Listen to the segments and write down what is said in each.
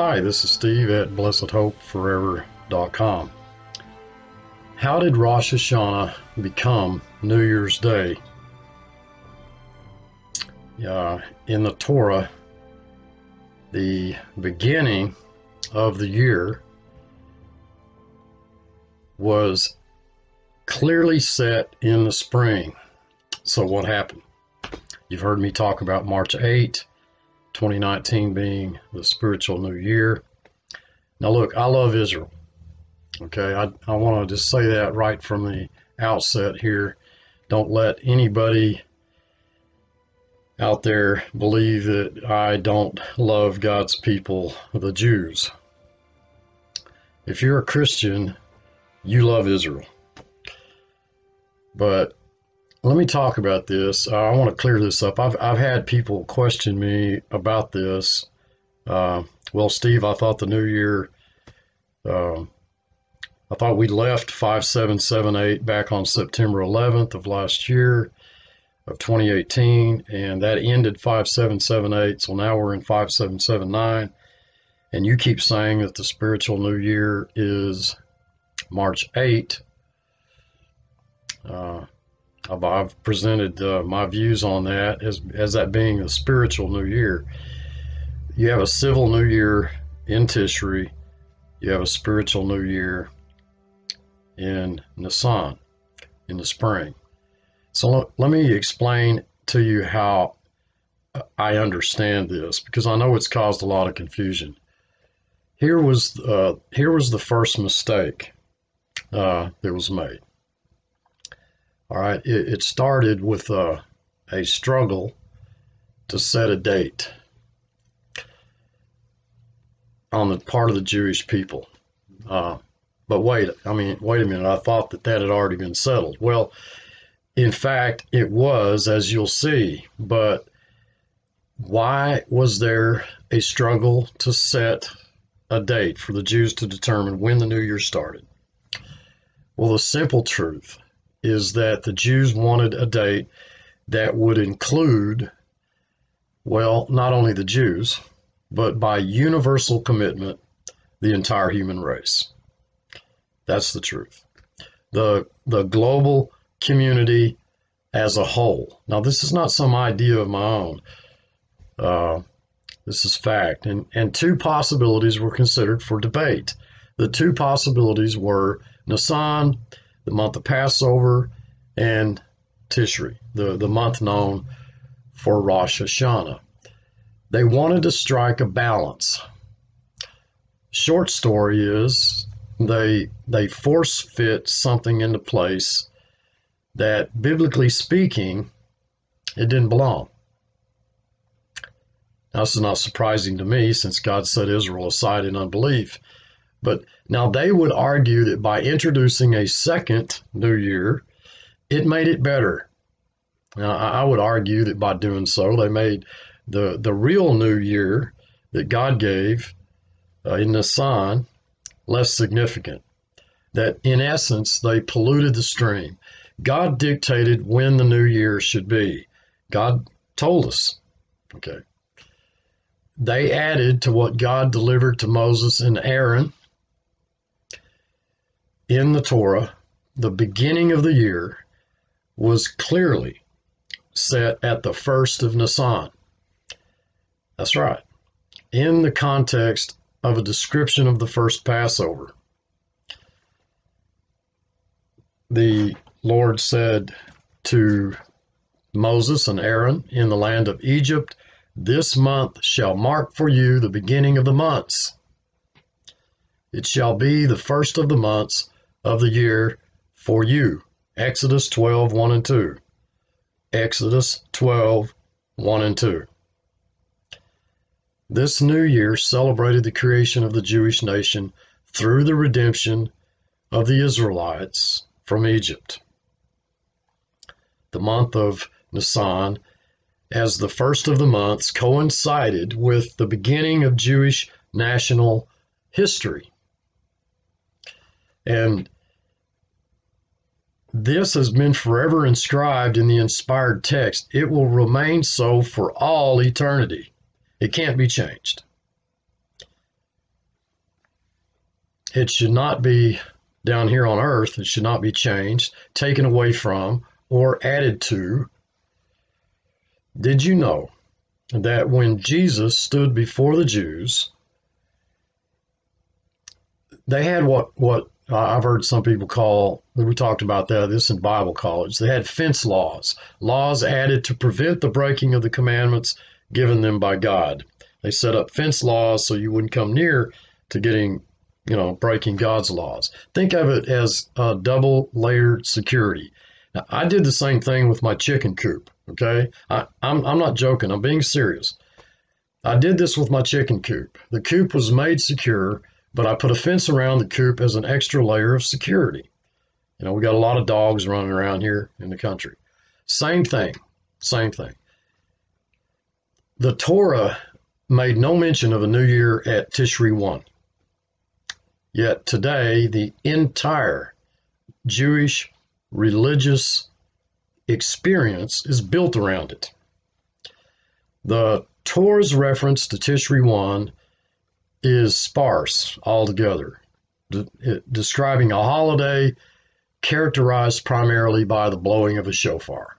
Hi, this is Steve at BlessedHopeForever.com. How did Rosh Hashanah become New Year's Day? Uh, in the Torah, the beginning of the year was clearly set in the spring. So, what happened? You've heard me talk about March 8, 2019 being the spiritual new year. Now, look, I love Israel. Okay, I, I want to just say that right from the outset here. Don't let anybody out there believe that I don't love God's people, the Jews. If you're a Christian, you love Israel. But let me talk about this. I want to clear this up. I've, I've had people question me about this. Uh, well, Steve, I thought the new year, uh, I thought we left 5778 back on September 11th of last year of 2018, and that ended 5778. So now we're in 5779. And you keep saying that the spiritual new year is March 8. Uh, I've, presented uh, my views on that as, as that being a spiritual new year. You have a civil new year in Tishri, you have a spiritual new year in Nisan in the spring. So let, let me explain to you how I understand this because I know it's caused a lot of confusion. Here was uh, here was the first mistake uh, that was made. All right, it, it started with a, a struggle to set a date on the part of the Jewish people. Uh, but wait, I mean, wait a minute. I thought that that had already been settled. Well, in fact, it was, as you'll see. But why was there a struggle to set a date for the Jews to determine when the new year started? Well, the simple truth is that the Jews wanted a date that would include, well, not only the Jews, but by universal commitment, the entire human race. That's the truth. The, the global community as a whole. Now, this is not some idea of my own. Uh, this is fact. And, and two possibilities were considered for debate. The two possibilities were Nisan the month of Passover, and Tishri, the, the month known for Rosh Hashanah. They wanted to strike a balance. Short story is they they force fit something into place that biblically speaking it didn't belong. Now, this is not surprising to me since God set Israel aside in unbelief. But now they would argue that by introducing a second New Year, it made it better. Now, I would argue that by doing so, they made the, the real New Year that God gave uh, in Nisan less significant. That in essence, they polluted the stream. God dictated when the New Year should be. God told us. Okay. They added to what God delivered to Moses and Aaron in the Torah, the beginning of the year was clearly set at the first of Nisan. That's right. In the context of a description of the first Passover, the Lord said to Moses and Aaron in the land of Egypt, This month shall mark for you the beginning of the months. It shall be the first of the months of the year for you. Exodus 12, 1 and 2. Exodus 12, 1 and 2. This new year celebrated the creation of the Jewish nation through the redemption of the Israelites from Egypt. The month of Nisan, as the first of the months, coincided with the beginning of Jewish national history. And this has been forever inscribed in the inspired text. It will remain so for all eternity. It can't be changed. it should not be down here on earth. It should not be changed, taken away from, or added to. Did you know that when Jesus stood before the Jews, they had what what Uh, I've heard some people call we talked about that this in Bible college. They had fence laws, laws added to prevent the breaking of the commandments given them by God. They set up fence laws so you wouldn't come near to getting, you know, breaking God's laws. Think of it as a double layered security. Now, I did the same thing with my chicken coop. Okay, I, I'm I'm not joking. I'm being serious. I did this with my chicken coop. The coop was made secure but I put a fence around the coop as an extra layer of security. You know, we got a lot of dogs running around here in the country. Same thing, same thing. The Torah made no mention of a new year at Tishri 1. Yet today, the entire Jewish religious experience is built around it. The Torah's reference to Tishri 1 is sparse altogether, de- describing a holiday characterized primarily by the blowing of a shofar.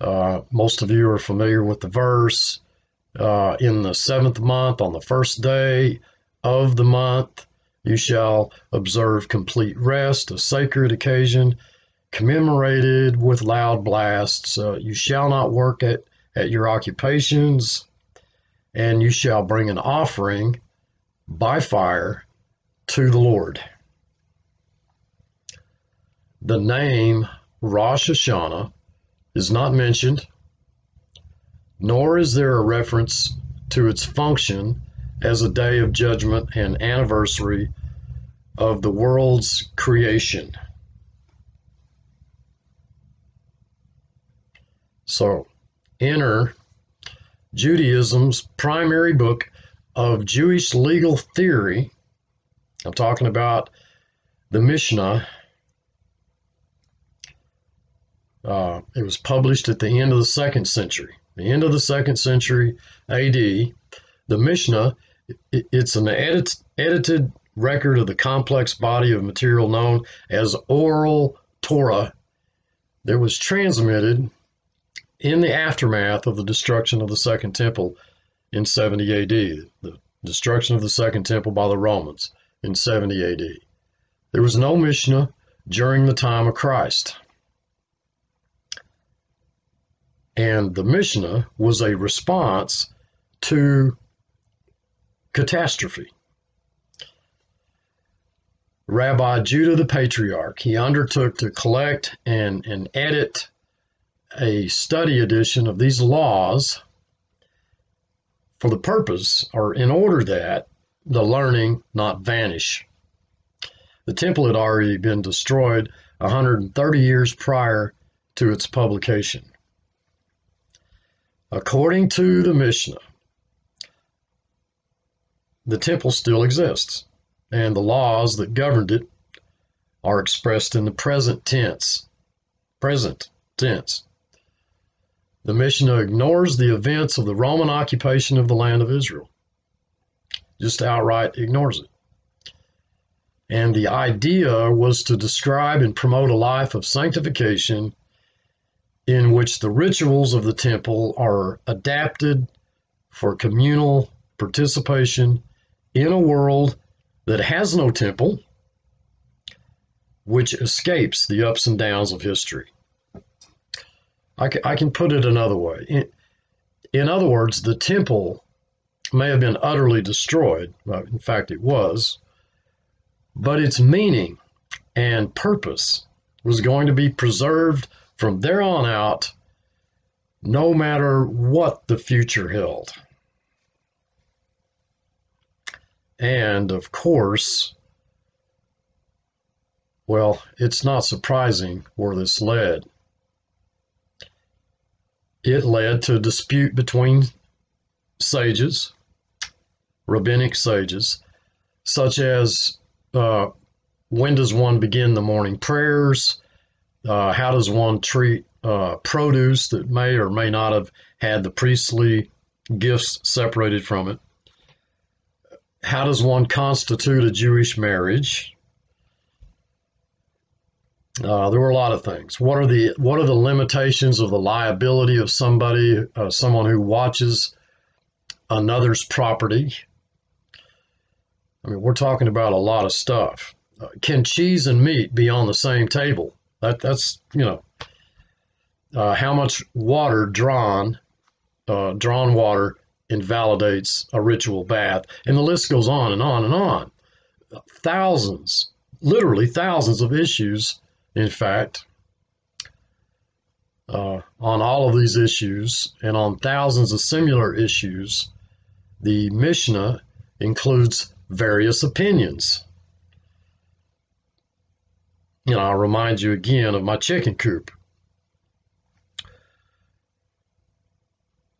Uh, most of you are familiar with the verse. Uh, in the seventh month, on the first day of the month, you shall observe complete rest, a sacred occasion, commemorated with loud blasts. Uh, you shall not work at, at your occupations and you shall bring an offering by fire to the Lord. The name Rosh Hashanah is not mentioned, nor is there a reference to its function as a day of judgment and anniversary of the world's creation. So, enter Judaism's primary book of Jewish legal theory. I'm talking about the Mishnah. Uh, it was published at the end of the second century, the end of the second century AD. The Mishnah, it, it's an edit, edited record of the complex body of material known as oral Torah that was transmitted in the aftermath of the destruction of the Second Temple in 70 AD, the destruction of the Second Temple by the Romans in 70 AD. There was no Mishnah during the time of Christ. And the Mishnah was a response to catastrophe. Rabbi Judah the Patriarch, he undertook to collect and, and edit a study edition of these laws for the purpose or in order that the learning not vanish. The temple had already been destroyed 130 years prior to its publication. According to the Mishnah, the temple still exists, and the laws that governed it are expressed in the present tense. Present tense. The Mishnah ignores the events of the Roman occupation of the land of Israel, just outright ignores it. And the idea was to describe and promote a life of sanctification in which the rituals of the temple are adapted for communal participation in a world that has no temple, which escapes the ups and downs of history. I can, I can put it another way. In, in other words, the temple may have been utterly destroyed. Well, in fact, it was. But its meaning and purpose was going to be preserved from there on out, no matter what the future held. And of course, well, it's not surprising where this led it led to a dispute between sages, rabbinic sages, such as uh, when does one begin the morning prayers? Uh, how does one treat uh, produce that may or may not have had the priestly gifts separated from it? how does one constitute a Jewish marriage? Uh, there were a lot of things. What are the what are the limitations of the liability of somebody, uh, someone who watches another's property? I mean, we're talking about a lot of stuff. Uh, can cheese and meat be on the same table? That that's you know, uh, how much water drawn, uh, drawn water invalidates a ritual bath, and the list goes on and on and on. Thousands, literally thousands of issues in fact, uh, on all of these issues and on thousands of similar issues, the Mishnah includes various opinions. Know, I'll remind you again of my chicken coop.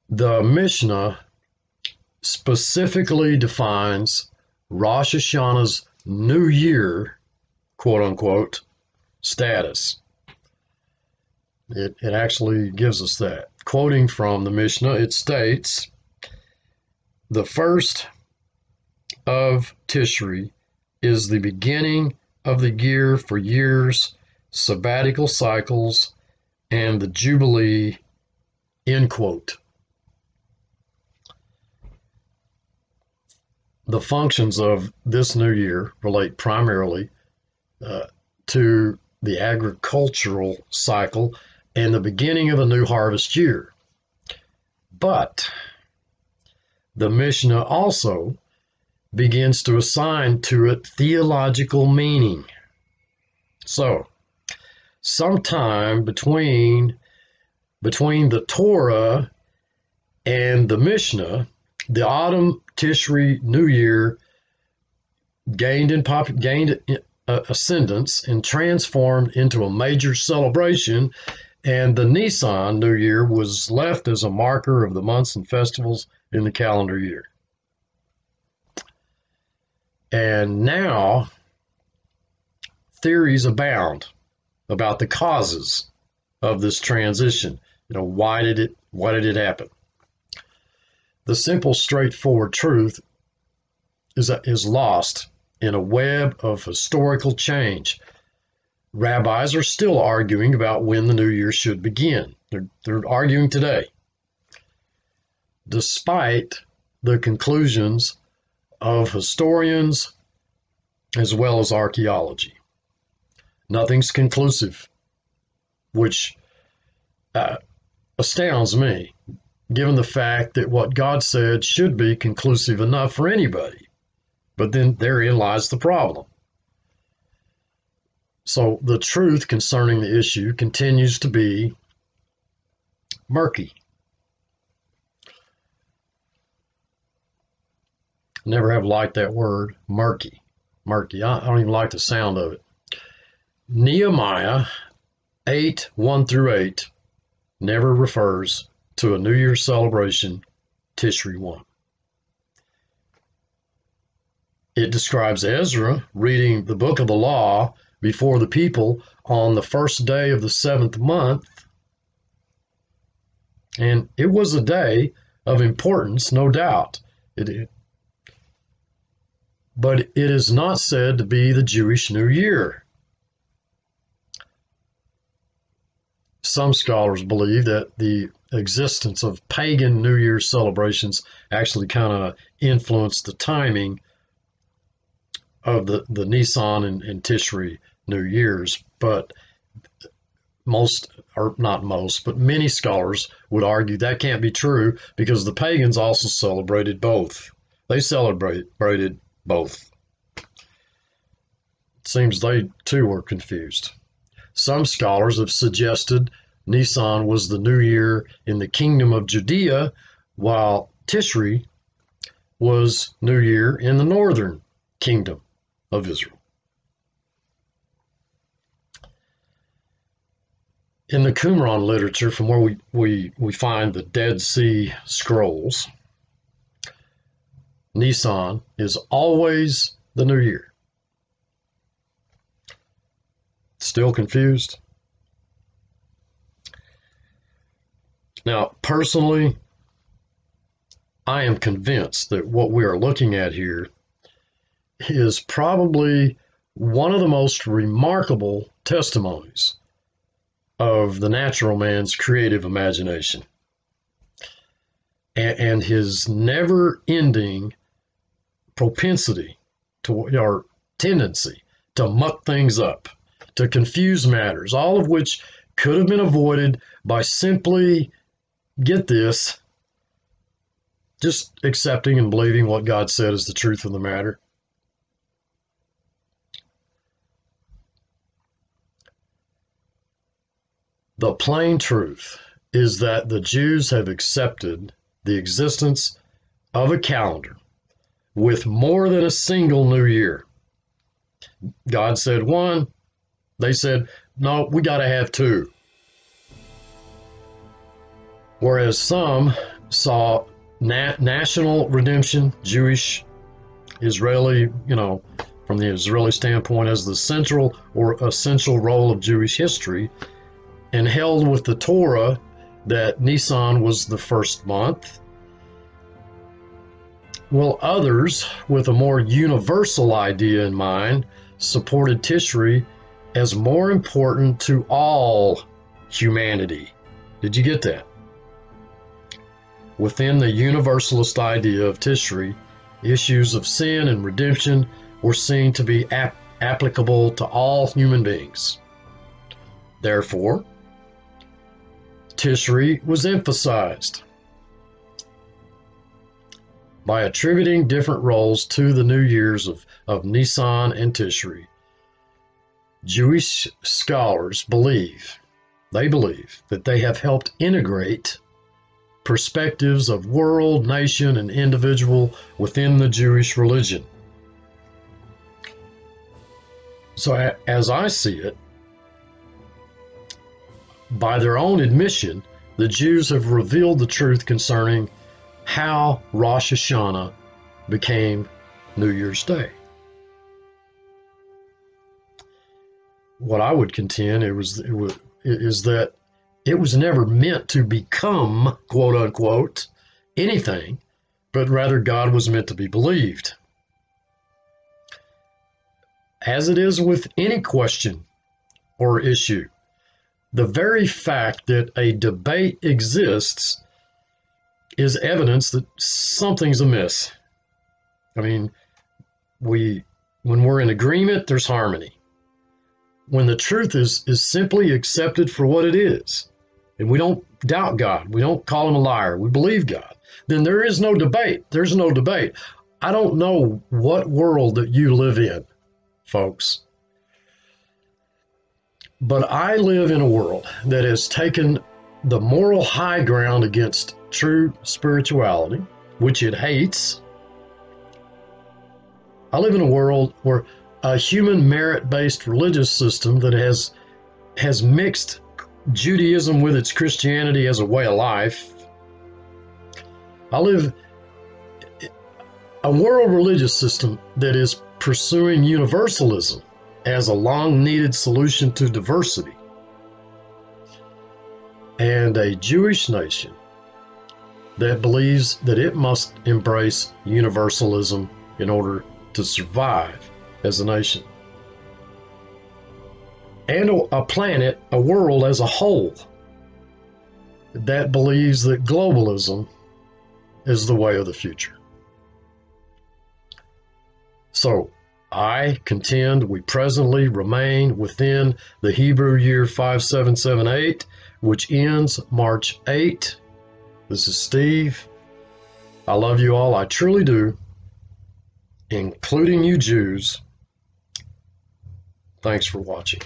The Mishnah specifically defines Rosh Hashanah's new year, quote unquote, status. It, it actually gives us that. Quoting from the Mishnah, it states The first of Tishri is the beginning of the year for years, sabbatical cycles, and the Jubilee. End quote. The functions of this new year relate primarily uh, to the agricultural cycle and the beginning of a new harvest year. But the Mishnah also begins to assign to it theological meaning. So, sometime between between the Torah and the Mishnah, the autumn Tishri New Year gained in pop, gained Uh, ascendance and transformed into a major celebration. And the Nisan New Year was left as a marker of the months and festivals in the calendar year. And now theories abound about the causes of this transition. You know, why did it why did it happen? The simple, straightforward truth is is lost in a web of historical change. Rabbis are still arguing about when the new year should begin. They're, they're arguing today. Despite the conclusions of historians as well as archaeology, nothing's conclusive, which uh, astounds me, given the fact that what God said should be conclusive enough for anybody. But then therein lies the problem. So the truth concerning the issue continues to be murky. Never have liked that word, murky. Murky. I, don't even like the sound of it. Nehemiah 8 1 through 8 never refers to a New Year's celebration, Tishri 1. It describes Ezra reading the book of the law before the people on the first day of the seventh month. And it was a day of importance, no doubt. It, but it is not said to be the Jewish New Year. Some scholars believe that the existence of pagan New Year celebrations actually kind of influenced the timing of the, the Nisan and, and Tishri New Year's, but most, or not most, but many scholars would argue that can't be true because the pagans also celebrated both. They celebrated both. It seems they too were confused. Some scholars have suggested Nisan was the new year in the kingdom of Judea, while Tishri was New Year in the northern kingdom of Israel. In the Qumran literature, from where we, we, we find the Dead Sea Scrolls, Nisan is always the new year. Still confused? Now, personally, I am convinced that what we are looking at here is probably one of the most remarkable testimonies of the natural man's creative imagination and, and his never ending propensity to or tendency to muck things up, to confuse matters, all of which could have been avoided by simply, get this, just accepting and believing what God said is the truth of the matter. The plain truth is that the Jews have accepted the existence of a calendar with more than a single new year. God said one, they said, no, we got to have two. Whereas some saw na- national redemption, Jewish, Israeli, you know, from the Israeli standpoint, as the central or essential role of Jewish history, and held with the Torah that Nisan was the first month. While others, with a more universal idea in mind, supported Tishri as more important to all humanity. Did you get that? Within the universalist idea of Tishri, issues of sin and redemption were seen to be ap- applicable to all human beings. Therefore, Tishri was emphasized by attributing different roles to the new years of, of Nisan and Tishri. Jewish scholars believe, they believe, that they have helped integrate perspectives of world, nation, and individual within the Jewish religion. So, as I see it, by their own admission, the Jews have revealed the truth concerning how Rosh Hashanah became New Year's Day. What I would contend it was, it was is that it was never meant to become quote unquote anything, but rather God was meant to be believed. As it is with any question or issue, the very fact that a debate exists is evidence that something's amiss. I mean, we when we're in agreement, there's harmony. When the truth is is simply accepted for what it is, and we don't doubt God, we don't call him a liar, we believe God, then there is no debate. There's no debate. I don't know what world that you live in, folks. But I live in a world that has taken the moral high ground against true spirituality, which it hates. I live in a world where a human merit based religious system that has has mixed Judaism with its Christianity as a way of life. I live a world religious system that is pursuing universalism as a long needed solution to diversity. And a Jewish nation that believes that it must embrace universalism in order to survive as a nation. And a planet, a world as a whole, that believes that globalism is the way of the future. So, I contend we presently remain within the Hebrew year 5778, which ends March 8. This is Steve. I love you all. I truly do, including you Jews. Thanks for watching.